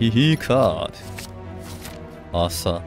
히히 카드 아싸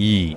이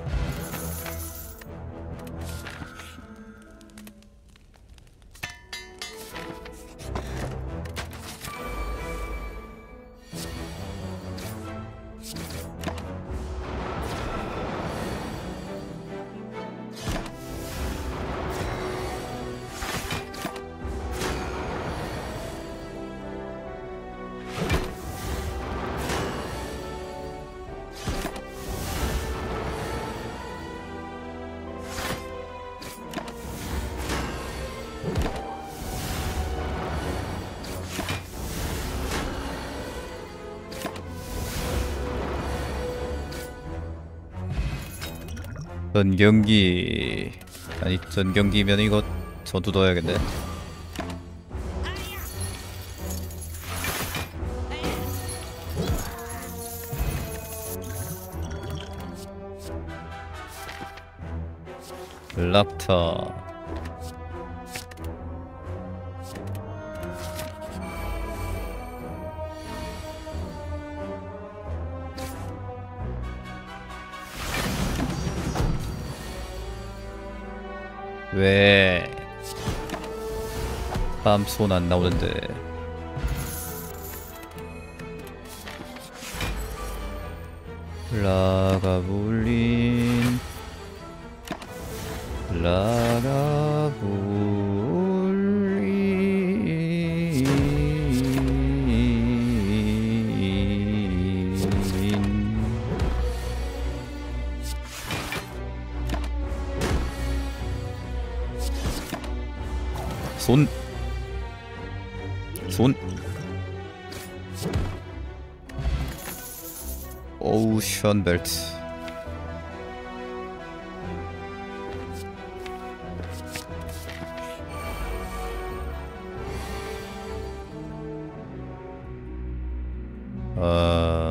전경기 아니 전경기면 이거 전투 넣어야겠네. 랍터 왜? 빰손 안 나오는데. 라가 불린 라가 손. 손. 오션 벨트. 아.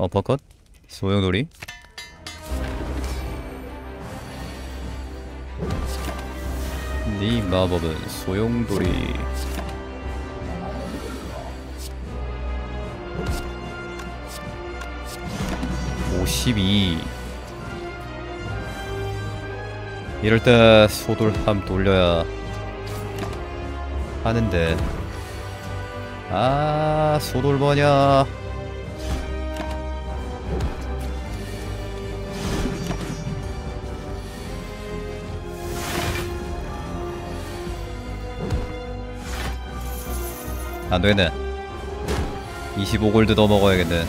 어퍼컷 소용돌이. 네 마법은 소용돌이. 오십이. 이럴 때 소돌함 돌려야 하는데. 아 소돌 뭐냐 안 되겠네. 25골드 더 먹어야겠네.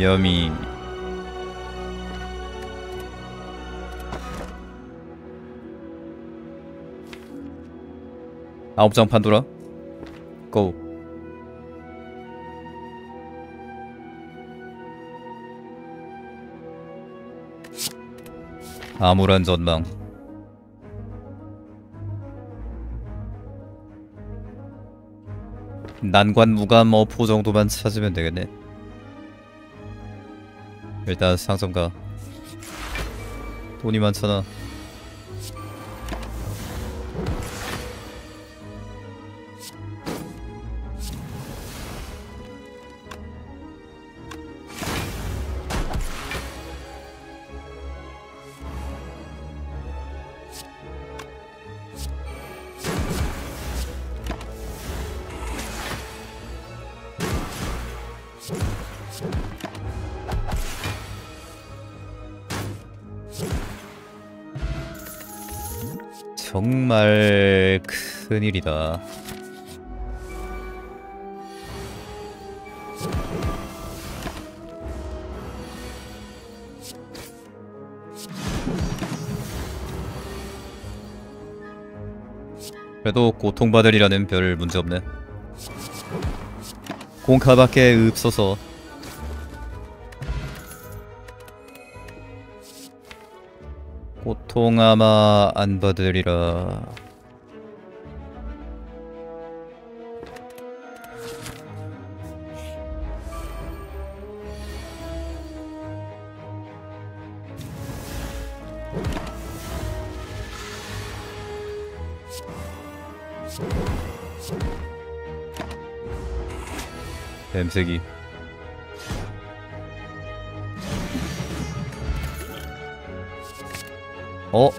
여미 아홉 장 판도라 고 암울한 전망. 난관 무감 어포 정도만 찾으면 되겠네. 일단 상점가. 돈이 많잖아 큰일이다. 그래도 고통받으리라는 별 문제 없네. 공카밖에 없어서 고통 아마 안 받으리라. 뱀새기 어?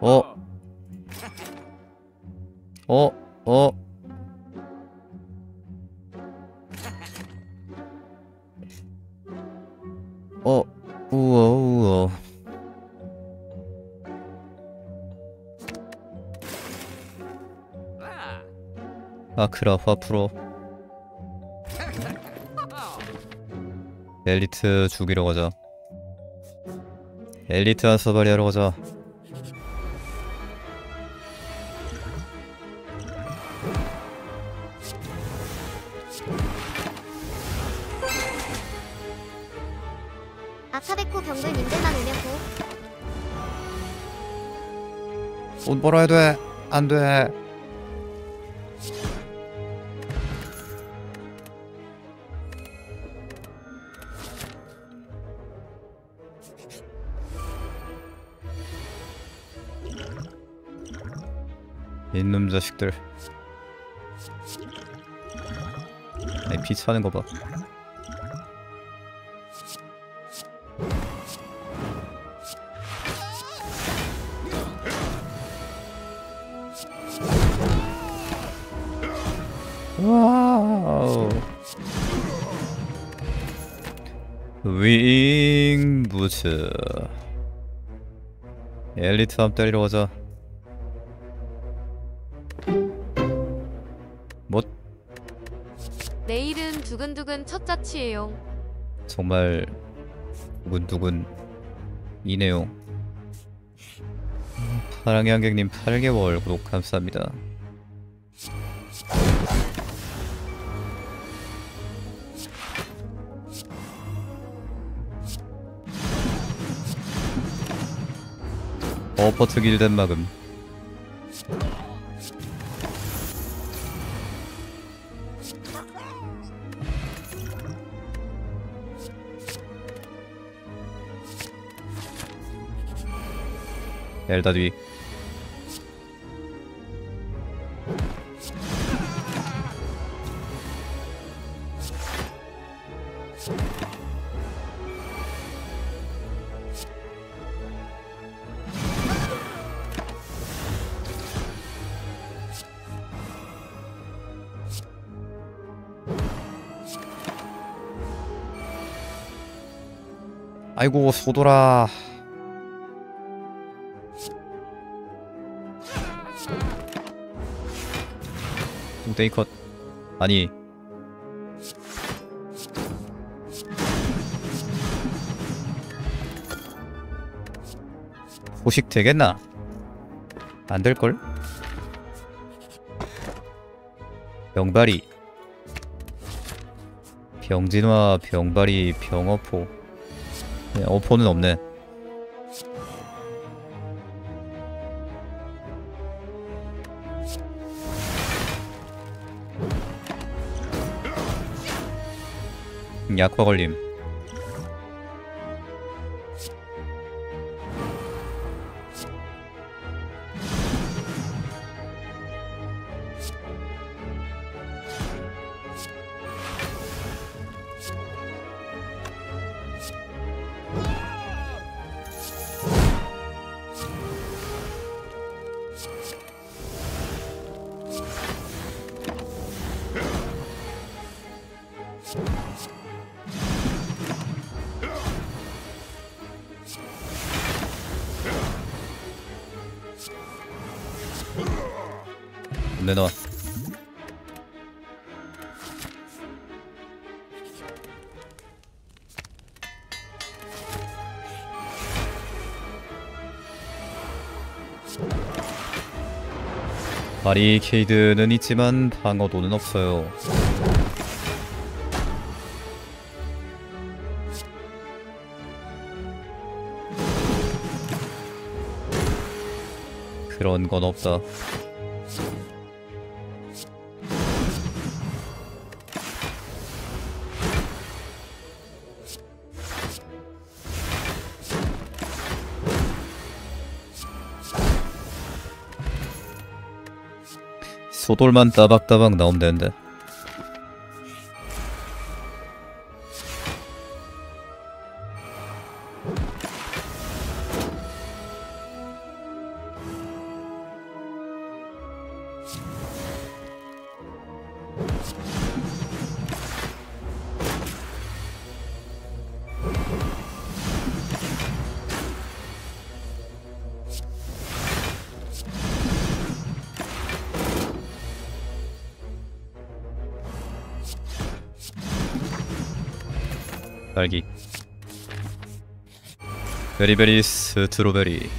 어? 어? 어? 어? 아크라 화프로. 엘리트 죽이러 가자. 엘리트 한서발이 하러 가자. 아카데코 병들 님들만 오면 고돈 벌어야 돼. 안 돼 이놈 자식들. 아니 피 차는 거봐. 와우. 윙 부츠. 엘리트 함 때리러 가자 자취예요. 정말 두근두근 이네요. 파랑의 한객님 8개월 구독 감사합니다. 어퍼트 길덴 막음 엘다 뒤 아이고 소돌아 뚱땡이 컷. 아니. 호식 되겠나? 안 될걸? 병발이. 병진화 병발이 병어포. 네, 어포는 없네 약화 걸림 내놔 바리케이드는 있지만 방어도는 없어요. 그런 건 없다 소돌만 따박따박 나오면 되는데 딸기. 베리베리 스트로베리.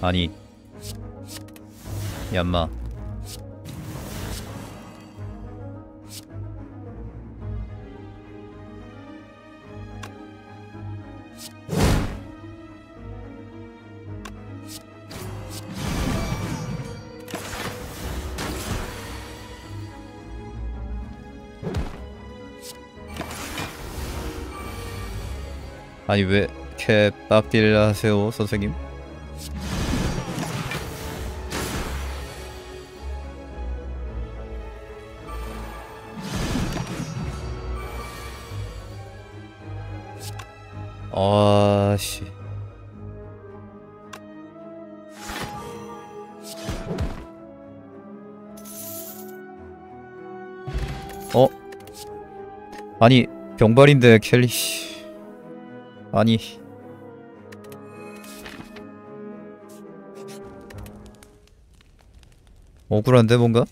아니. 얌마 아니 왜 이렇게 빡딜 하세요 선생님? 아씨 어? 아니 병발인데 켈리 씨 아니 억울한데 뭔가?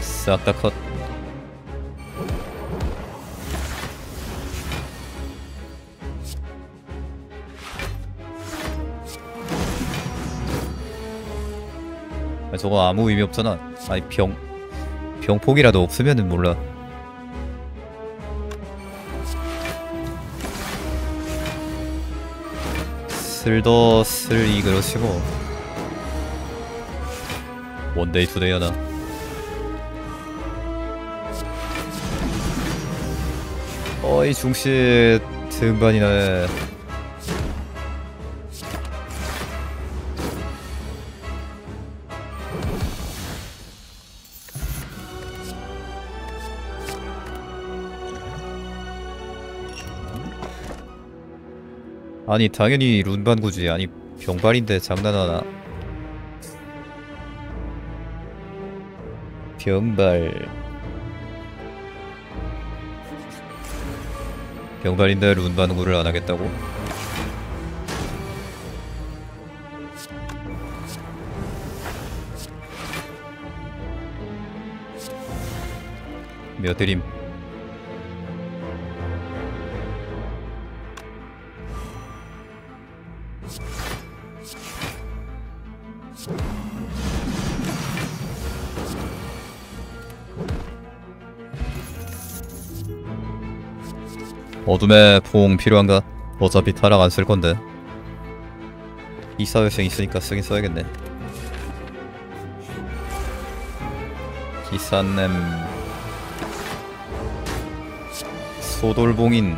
싹 다 컷. 아, 저거 아무 의미 없잖아. 아니 병 병폭이라도 없으면은 몰라. 쓸이 그렇지 뭐. 원데이 투데이 하나. 어이 중시 등반이네. 아니 당연히 룬반구지 아니 병발인데 장난하나 병발 병발인데 룬반구를 안 하겠다고? 몇 드림? 어둠의 포옹 필요한가? 어차피 타락 안 쓸 건데. 이사회생 있으니까 쓰긴 써야겠네. 기사냄 소돌봉인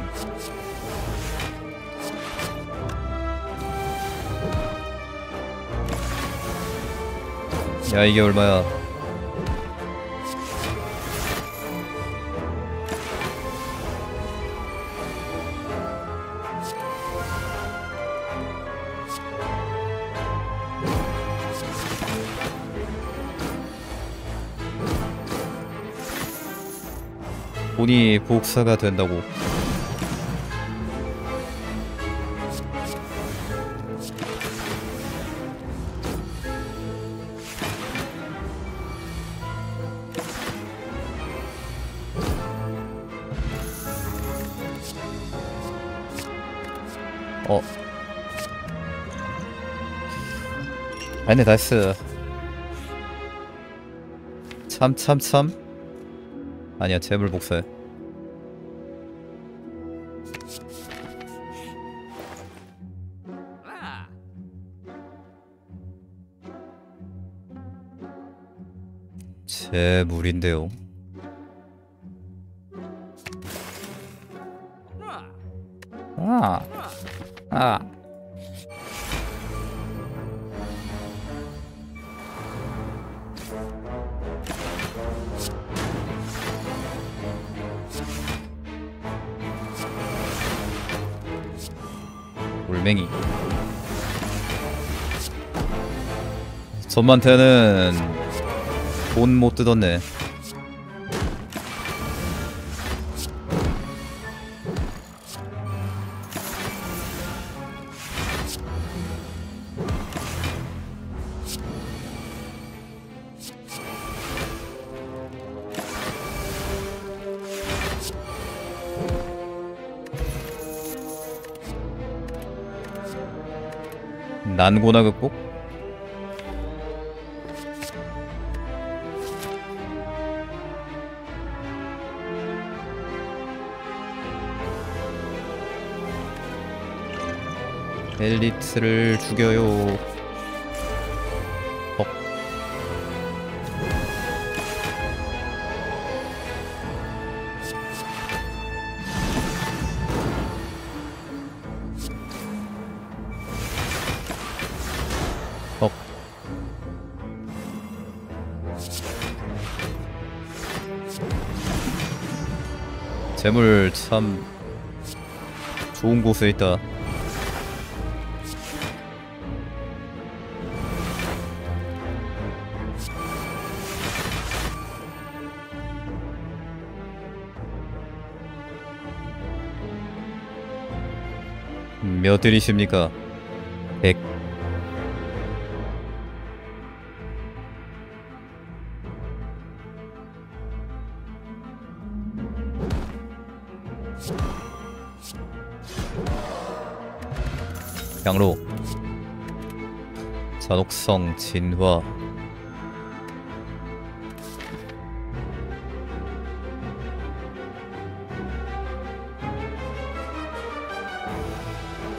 야 이게 얼마야 돈이 복사가 된다고. 어. 아니 나이스. 참참참 아니야 재물 복사해 재물인데요 아, 아. 전만테는 돈 못 뜯었네 난고나 극복? 엘리트를 죽여요. 어. 어. 재물 참 좋은 곳에 있다. 몇 들이십니까? 100 양로. 잔혹성 진화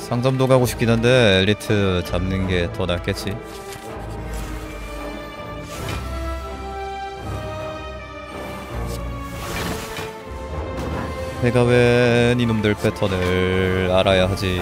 상점도 가고 싶긴 한데 엘리트 잡는 게 더 낫겠지. 내가 왜 이놈들 패턴을 알아야 하지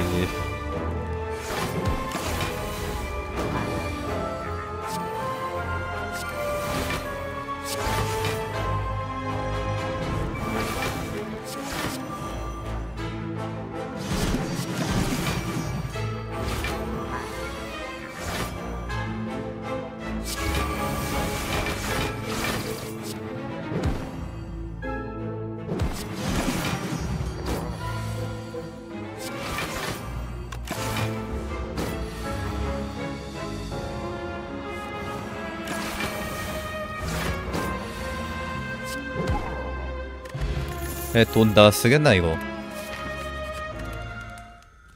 돈 다 쓰겠나 이거?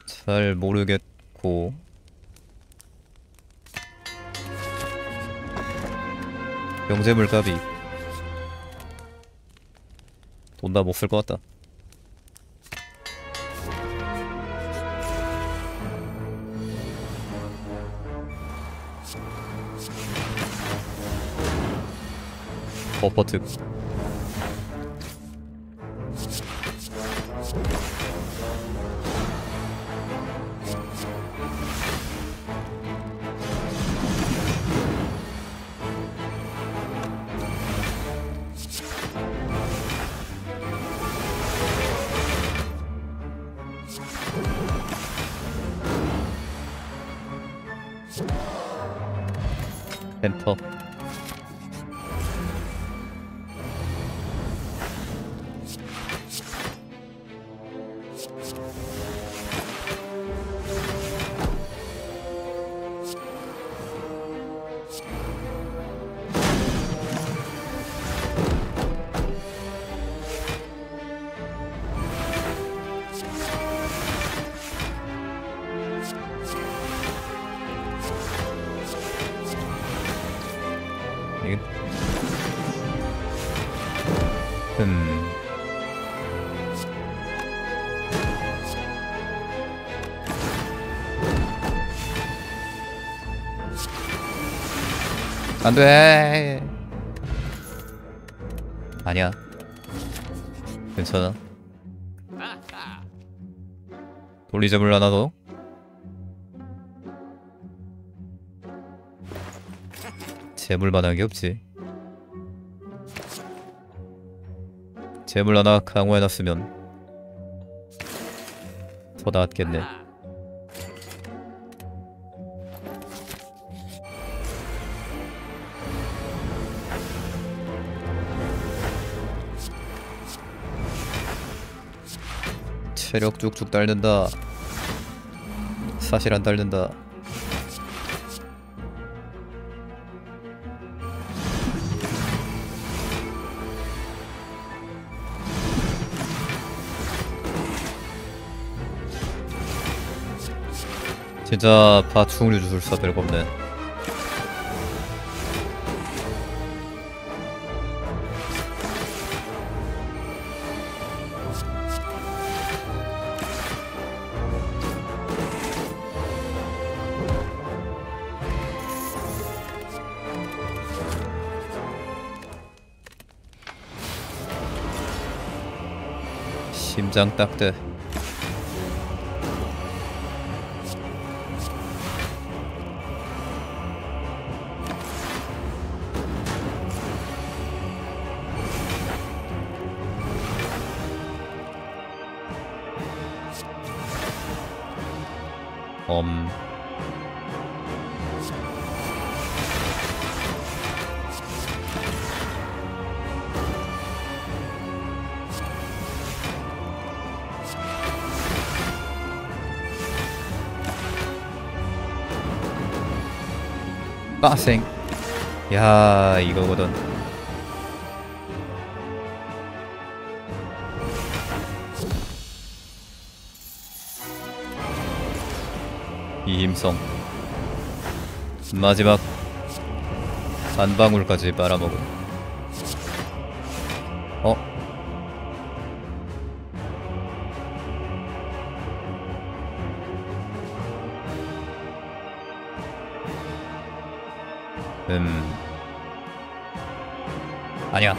잘 모르겠고. 경제 물값이 돈 다 못 쓸 것 같다. 버퍼트 안돼. 아니야. 괜찮아. 돌리점을 하나 더. 재물만한 게 없지. 재물 하나 강화해놨으면 더 나았겠네 체력 쭉쭉 딸는다. 사실 안 딸는다. 진짜 파충류 주술사 별거 없네 심장 딱대 야 이거거든. 이 힘성. 마지막 한 방울까지 빨아먹은 어? 음 아니야.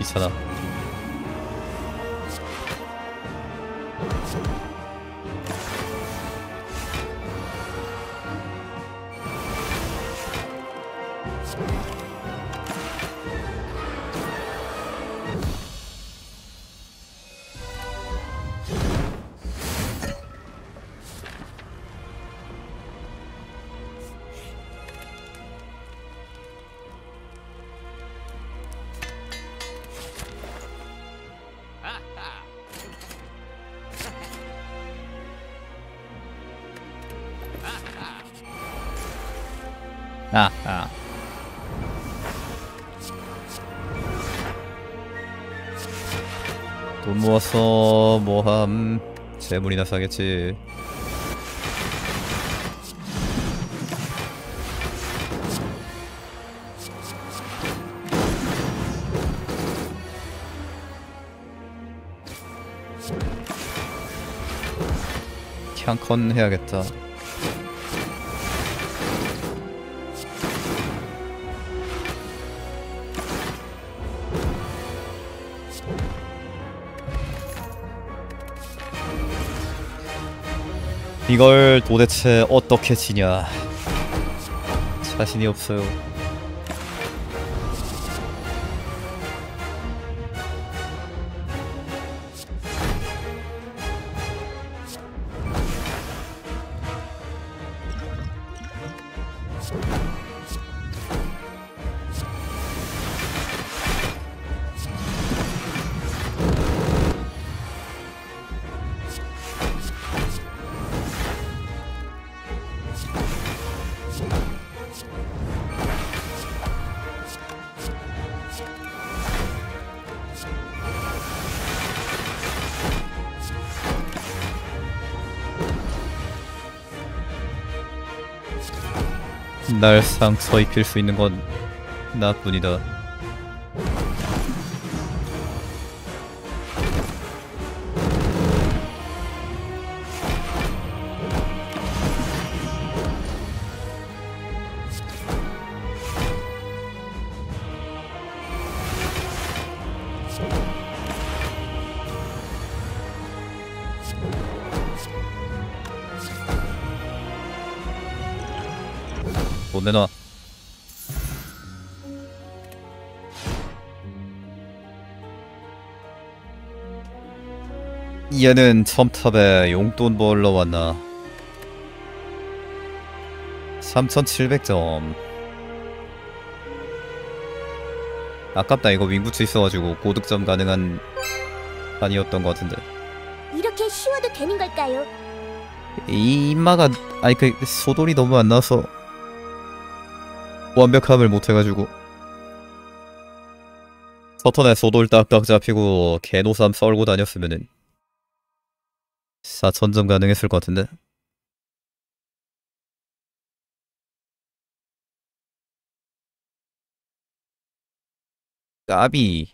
있잖아 돈 모아서 뭐함? 재물이나 사겠지. 캔컨 해야겠다 이걸 도대체 어떻게 치냐? 자신이 없어요 날 상처 입힐 수 있는 건 나뿐이다 얘는 첨탑에 용돈 벌러 왔나? 3700점. 아깝다. 이거 윙부츠 있어가지고 고득점 가능한 판이었던 것 같은데. 이렇게 쉬워도 되는 걸까요? 이 인마가 아니 그 소돌이 너무 안 나와서 완벽함을 못해가지고. 서턴에 소돌 딱딱 잡히고 개노삼 썰고 다녔으면은 4천점 가능했을 것 같은데? 까비